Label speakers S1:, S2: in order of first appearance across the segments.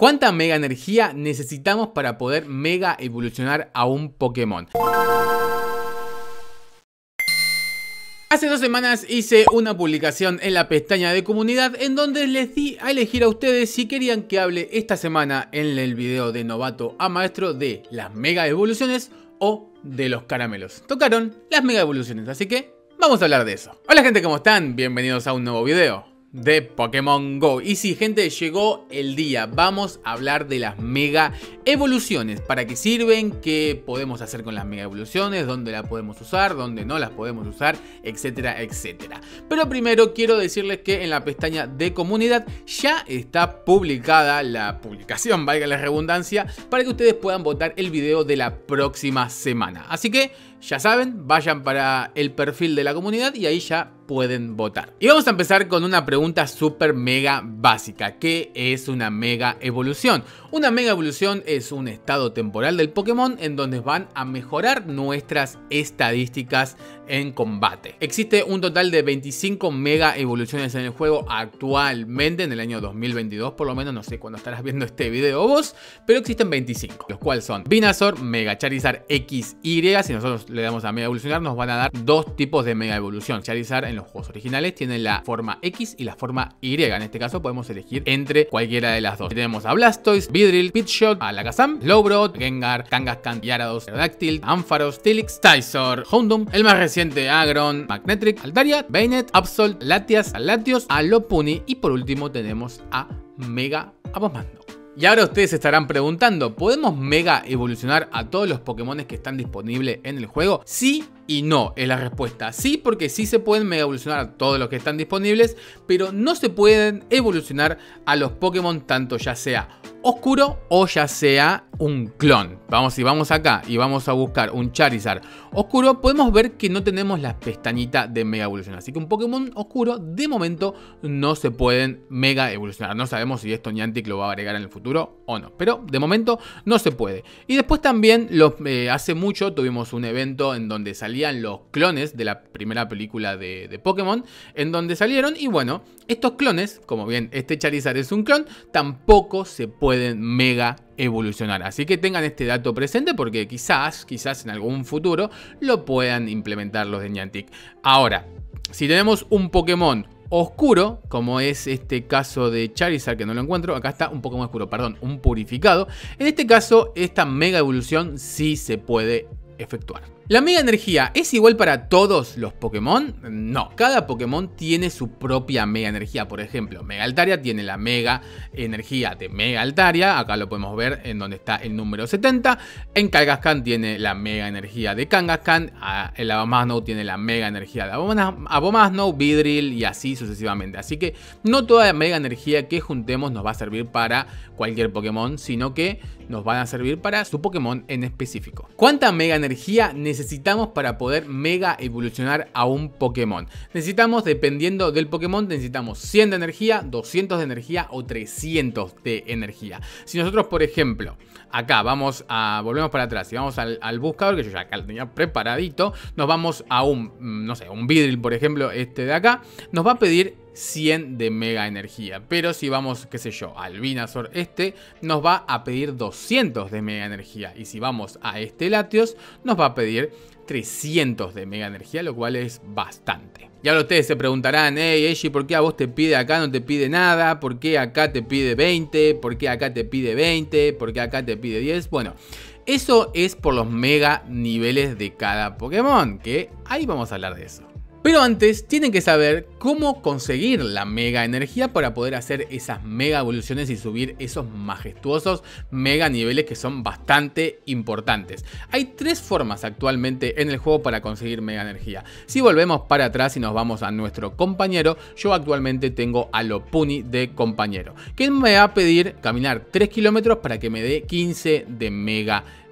S1: ¿Cuánta mega energía necesitamos para poder mega evolucionar a un Pokémon? Hace dos semanas hice una publicación en la pestaña de comunidad en donde les di a elegir a ustedes si querían que hable esta semana en el video de novato a maestro de las mega evoluciones o de los caramelos. Tocaron las mega evoluciones, así que vamos a hablar de eso. Hola gente, ¿cómo están? Bienvenidos a un nuevo video de Pokémon GO. Y sí, gente, llegó el día. Vamos a hablar de las mega evoluciones. ¿Para qué sirven? ¿Qué podemos hacer con las mega evoluciones? ¿Dónde las podemos usar? ¿Dónde no las podemos usar? Etcétera, etcétera. Pero primero quiero decirles que en la pestaña de comunidad ya está publicada la publicación, valga la redundancia, para que ustedes puedan votar el video de la próxima semana. Así que ya saben, vayan para el perfil de la comunidad y ahí ya pueden votar. Y vamos a empezar con una pregunta súper mega básica. ¿Qué es una mega evolución? Una mega evolución es un estado temporal del Pokémon en donde van a mejorar nuestras estadísticas en combate. Existe un total de 25 mega evoluciones en el juego actualmente en el año 2022, por lo menos no sé cuándo estarás viendo este video vos, pero existen 25, los cuales son Venusaur, Mega Charizard XY, si nosotros le damos a Mega Evolucionar nos van a dar dos tipos de Mega Evolución. Charizard en los juegos originales tiene la forma X y la forma Y, en este caso podemos elegir entre cualquiera de las dos. Tenemos a Blastoise, Vidril, Pitshot, Alakazam, Lowbro, Gengar, Kangaskhan, Gyarados, Aerodactyl, Ampharos, Tilix, Tysor, Houndoom, el más reciente Agron, Magnetric, Altaria, Bainet, Absol, Latias, Latios, Alopuni y por último tenemos a Mega Abomasnow. Y ahora ustedes se estarán preguntando, ¿podemos mega evolucionar a todos los Pokémon que están disponibles en el juego? Sí y no es la respuesta. Sí, porque sí se pueden mega evolucionar todos los que están disponibles, pero no se pueden evolucionar a los Pokémon tanto ya sea oscuro o ya sea un clon. Vamos, si vamos acá y vamos a buscar un Charizard oscuro, podemos ver que no tenemos la pestañita de mega evolución. Así que un Pokémon oscuro de momento no se pueden mega evolucionar. No sabemos si esto Niantic lo va a agregar en el futuro o no. Pero de momento no se puede. Y después también eh, hace mucho tuvimos un evento en donde los clones de la primera película de, Pokémon. En donde salieron y bueno, estos clones, como bien este Charizard es un clon, tampoco se pueden mega evolucionar. Así que tengan este dato presente porque quizás, quizás en algún futuro lo puedan implementar los de Niantic. Ahora, si tenemos un Pokémon oscuro, como es este caso de Charizard, que no lo encuentro, acá está un Pokémon oscuro, perdón, un purificado. En este caso, esta mega evolución sí se puede efectuar. ¿La mega energía es igual para todos los Pokémon? No, cada Pokémon tiene su propia mega energía. Por ejemplo, Mega Altaria tiene la mega energía de Mega Altaria. Acá lo podemos ver en donde está el número 70. En Kangaskhan tiene la mega energía de Kangaskhan. El Abomasnow tiene la mega energía de Abomasnow, Vidril y así sucesivamente. Así que no toda la mega energía que juntemos nos va a servir para cualquier Pokémon, sino que nos van a servir para su Pokémon en específico. ¿Cuánta mega energía necesitamos para poder mega evolucionar a un Pokémon? Necesitamos, dependiendo del Pokémon, necesitamos 100 de energía, 200 de energía o 300 de energía. Si nosotros, por ejemplo, acá vamos a, volvemos para atrás y vamos al, buscador, que yo ya acá lo tenía preparadito, nos vamos a un, mm, no sé, un Vidril, por ejemplo, este de acá, nos va a pedir 100 de mega energía. Pero si vamos, qué sé yo, al Vinazor este, nos va a pedir 200 de mega energía. Y si vamos a este Latios, nos va a pedir 300 de mega energía, lo cual es bastante. Y ahora ustedes se preguntarán, hey Eiji, ¿por qué a vos te pide acá no te pide nada? ¿Por qué acá te pide 20? ¿Por qué acá te pide 20? ¿Por qué acá te pide 10? Bueno, eso es por los mega niveles de cada Pokémon, que ahí vamos a hablar de eso. Pero antes tienen que saber cómo conseguir la mega energía para poder hacer esas mega evoluciones y subir esos majestuosos mega niveles que son bastante importantes. Hay tres formas actualmente en el juego para conseguir mega energía. Si volvemos para atrás y nos vamos a nuestro compañero, yo actualmente tengo a Lopuni de compañero, que me va a pedir caminar 3 kilómetros para que me dé 15 de mega energía.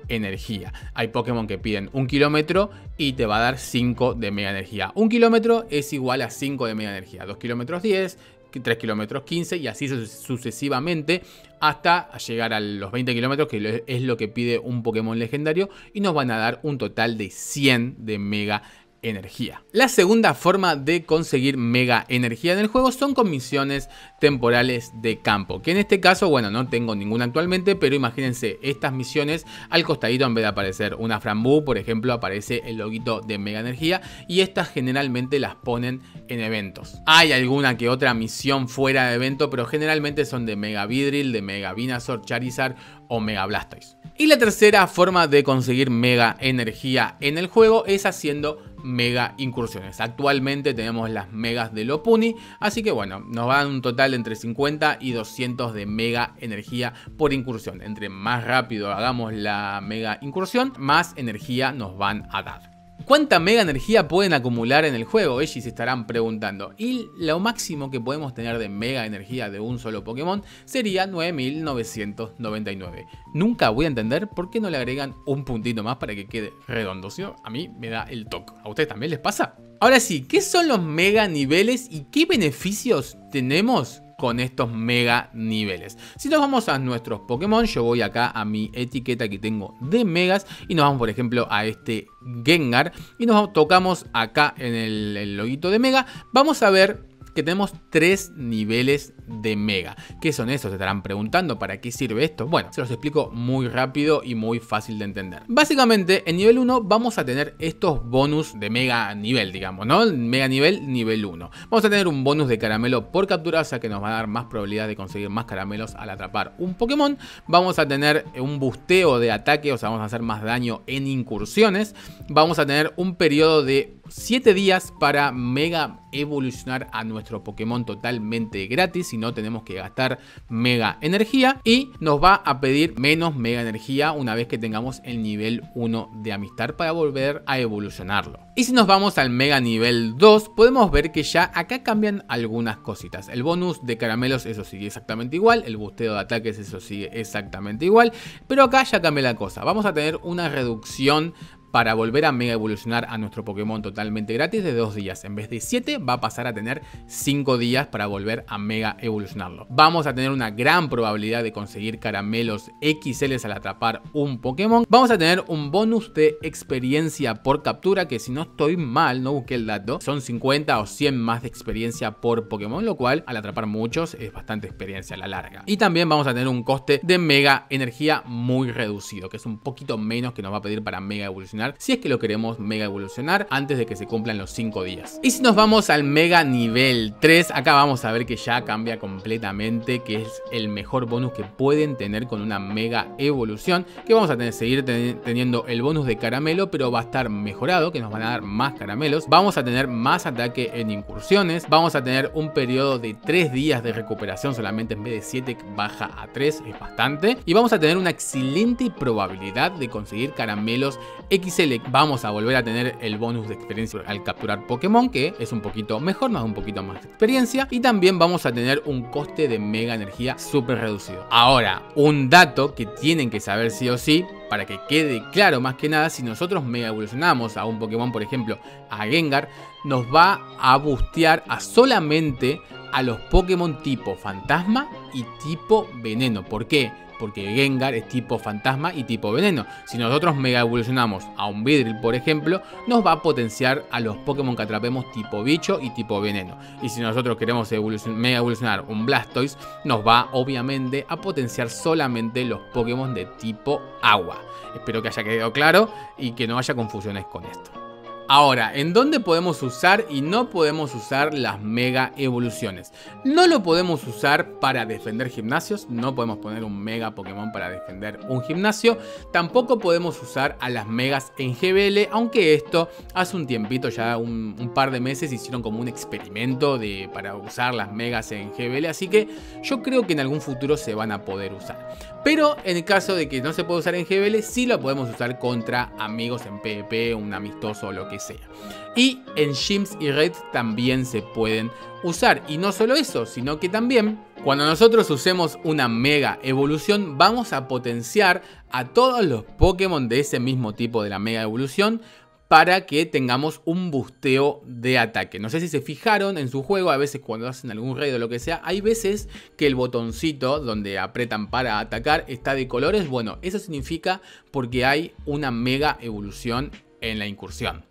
S1: Hay Pokémon que piden un kilómetro y te va a dar 5 de mega energía. Un kilómetro es igual a 5 de mega energía. 2 kilómetros 10, 3 kilómetros 15 y así sucesivamente hasta llegar a los 20 kilómetros que es lo que pide un Pokémon legendario y nos van a dar un total de 100 de mega energía. La segunda forma de conseguir mega energía en el juego son con misiones temporales de campo, que en este caso, bueno, no tengo ninguna actualmente, pero imagínense estas misiones al costadito en vez de aparecer una frambú, por ejemplo, aparece el loguito de mega energía y estas generalmente las ponen en eventos. Hay alguna que otra misión fuera de evento, pero generalmente son de mega vidril, de mega Venusaur, Charizard o mega Blastoise. Y la tercera forma de conseguir mega energía en el juego es haciendo mega incursiones. Actualmente tenemos las megas de Lopuni, así que bueno, nos van un total entre 50 y 200 de mega energía por incursión. Entre más rápido hagamos la mega incursión, más energía nos van a dar. ¿Cuánta mega energía pueden acumular en el juego? Ellos se estarán preguntando. Y lo máximo que podemos tener de mega energía de un solo Pokémon sería 9999. Nunca voy a entender por qué no le agregan un puntito más para que quede redondo. A mí me da el toque. ¿A ustedes también les pasa? Ahora sí, ¿qué son los mega niveles y qué beneficios tenemos con estos mega niveles. Si nos vamos a nuestros Pokémon, yo voy acá a mi etiqueta que tengo de megas y nos vamos por ejemplo a este Gengar y nos tocamos acá en el, el loguito de mega, vamos a ver que tenemos tres niveles de Mega. ¿Qué son esos? Se estarán preguntando para qué sirve esto. Bueno, se los explico muy rápido y muy fácil de entender. Básicamente, en nivel 1 vamos a tener estos bonus de Mega nivel, digamos, ¿no? Mega nivel, nivel 1. Vamos a tener un bonus de caramelo por captura, o sea que nos va a dar más probabilidad de conseguir más caramelos al atrapar un Pokémon. Vamos a tener un busteo de ataque, o sea, vamos a hacer más daño en incursiones. Vamos a tener un periodo de 7 días para mega evolucionar a nuestro Pokémon totalmente gratis, si no tenemos que gastar mega energía y nos va a pedir menos mega energía una vez que tengamos el nivel 1 de amistad para volver a evolucionarlo. Y si nos vamos al mega nivel 2, podemos ver que ya acá cambian algunas cositas. El bonus de caramelos, eso sigue exactamente igual. El busteo de ataques, eso sigue exactamente igual. Pero acá ya cambia la cosa. Vamos a tener una reducción para volver a mega evolucionar a nuestro Pokémon totalmente gratis de 2 días. En vez de 7 va a pasar a tener 5 días para volver a mega evolucionarlo. Vamos a tener una gran probabilidad de conseguir caramelos XL al atrapar un Pokémon. Vamos a tener un bonus de experiencia por captura que si no estoy mal, no busqué el dato, son 50 o 100 más de experiencia por Pokémon, lo cual al atrapar muchos es bastante experiencia a la larga. Y también vamos a tener un coste de mega energía muy reducido, que es un poquito menos que nos va a pedir para mega evolucionar si es que lo queremos mega evolucionar antes de que se cumplan los 5 días. Y si nos vamos al mega nivel 3, acá vamos a ver que ya cambia completamente, que es el mejor bonus que pueden tener con una mega evolución, que vamos a tener, seguir teniendo el bonus de caramelo, pero va a estar mejorado, que nos van a dar más caramelos, vamos a tener más ataque en incursiones, vamos a tener un periodo de 3 días de recuperación solamente en vez de 7 baja a 3, es bastante, y vamos a tener una excelente probabilidad de conseguir caramelos X XL vamos a volver a tener el bonus de experiencia al capturar Pokémon, que es un poquito mejor, más un poquito más de experiencia. Y también vamos a tener un coste de mega energía súper reducido. Ahora, un dato que tienen que saber sí o sí, para que quede claro más que nada, si nosotros mega evolucionamos a un Pokémon, por ejemplo, a Gengar, nos va a bustear a solamente a los Pokémon tipo fantasma y tipo veneno. ¿Por qué? Porque Gengar es tipo fantasma y tipo veneno. Si nosotros mega evolucionamos a un Vidril, por ejemplo, nos va a potenciar a los Pokémon que atrapemos tipo bicho y tipo veneno. Y si nosotros queremos mega evolucionar un Blastoise, nos va obviamente a potenciar solamente los Pokémon de tipo agua. Espero que haya quedado claro y que no haya confusiones con esto. Ahora, ¿en dónde podemos usar y no podemos usar las mega evoluciones? No lo podemos usar para defender gimnasios, no podemos poner un mega Pokémon para defender un gimnasio, tampoco podemos usar a las megas en GBL, aunque esto hace un tiempito, ya un, par de meses, hicieron como un experimento de, para usar las megas en GBL, así que yo creo que en algún futuro se van a poder usar. Pero en el caso de que no se pueda usar en GBL, sí lo podemos usar contra amigos en PvP, un amistoso o lo que sea. Y en Gyms y Raids también se pueden usar. Y no solo eso, sino que también cuando nosotros usemos una mega evolución, vamos a potenciar a todos los Pokémon de ese mismo tipo de la mega evolución para que tengamos un busteo de ataque. No sé si se fijaron en su juego, a veces cuando hacen algún raid o lo que sea, hay veces que el botoncito donde apretan para atacar está de colores. Bueno, eso significa porque hay una mega evolución en la incursión.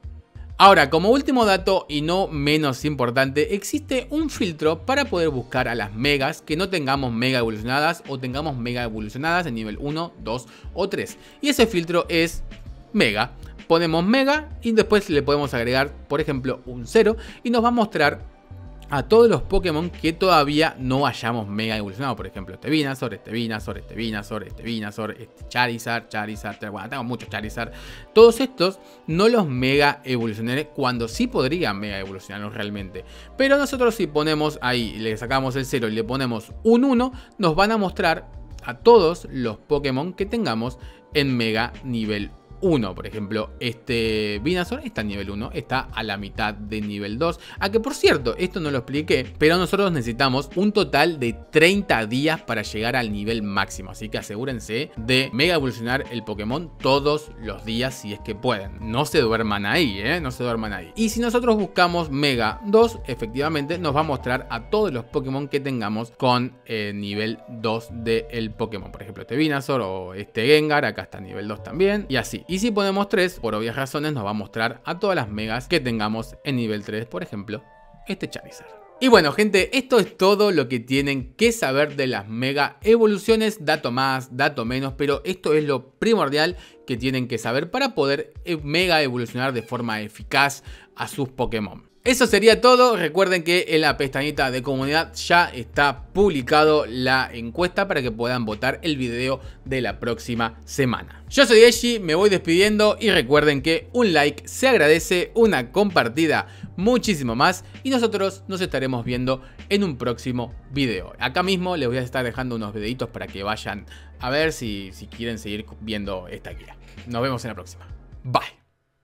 S1: Ahora, como último dato y no menos importante, existe un filtro para poder buscar a las megas que no tengamos mega evolucionadas o tengamos mega evolucionadas en nivel 1, 2 o 3. Y ese filtro es mega. Ponemos mega y después le podemos agregar, por ejemplo, un 0 y nos va a mostrar a todos los Pokémon que todavía no hayamos mega evolucionado. Por ejemplo, este Venusaur, este Venusaur, este Venusaur, este Venusaur, este Charizard, Charizard, bueno, tengo muchos Charizard. Todos estos no los mega evolucionaré cuando sí podrían mega evolucionarlos realmente. Pero nosotros si ponemos ahí, le sacamos el 0 y le ponemos un 1, nos van a mostrar a todos los Pokémon que tengamos en mega nivel 1. 1. Por ejemplo, este Venusaur está en nivel 1, está a la mitad de nivel 2. A que por cierto, esto no lo expliqué, pero nosotros necesitamos un total de 30 días para llegar al nivel máximo. Así que asegúrense de mega evolucionar el Pokémon todos los días si es que pueden. No se duerman ahí, ¿eh? No se duerman ahí. Y si nosotros buscamos Mega 2, efectivamente nos va a mostrar a todos los Pokémon que tengamos con eh, nivel 2 del Pokémon. Por ejemplo, este Venusaur o este Gengar, acá está nivel 2 también. Y así. Y si ponemos 3, por obvias razones nos va a mostrar a todas las megas que tengamos en nivel 3, por ejemplo, este Charizard. Y bueno gente, esto es todo lo que tienen que saber de las mega evoluciones, dato más, dato menos, pero esto es lo primordial que tienen que saber para poder eh, mega evolucionar de forma eficaz a sus Pokémon. Eso sería todo. Recuerden que en la pestañita de comunidad ya está publicado la encuesta para que puedan votar el video de la próxima semana. Yo soy Eshi, me voy despidiendo y recuerden que un like se agradece, una compartida muchísimo más y nosotros nos estaremos viendo en un próximo video. Acá mismo les voy a estar dejando unos videitos para que vayan a ver si, si quieren seguir viendo esta guía. Nos vemos en la próxima. Bye.